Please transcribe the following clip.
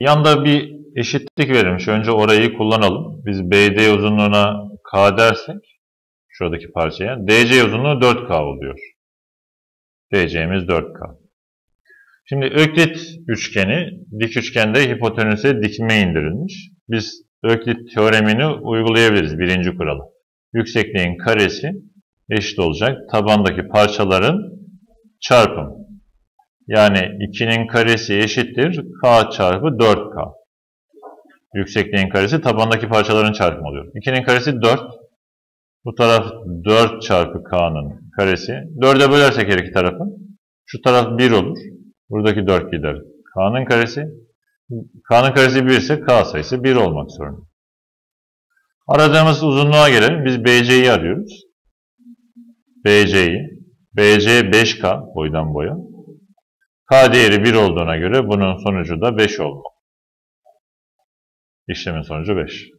Yanda bir eşitlik verilmiş. Önce orayı kullanalım. Biz BD uzunluğuna K dersek şuradaki parçaya DC uzunluğu 4K oluyor. DC'miz 4K. Şimdi Öklit üçgeni dik üçgende hipotenüse dikme indirilmiş. Biz Öklit teoremini uygulayabiliriz birinci kuralı. Yüksekliğin karesi eşit olacak tabandaki parçaların çarpımı. Yani 2'nin karesi eşittir k çarpı 4k. Yüksekliğin karesi tabandaki parçaların çarpımı oluyor. 2'nin karesi 4. Bu taraf 4 çarpı k'nın karesi. 4'e bölersek her iki tarafı. Şu taraf 1 olur. Buradaki 4 gider. K'nın karesi. K'nın karesi 1 ise K sayısı 1 olmak zorunda. Aradığımız uzunluğa gelelim. Biz BC'yi arıyoruz. BC'yi. BC 5K boydan boya. K değeri 1 olduğuna göre bunun sonucu da 5 olmalı. İşlemin sonucu 5.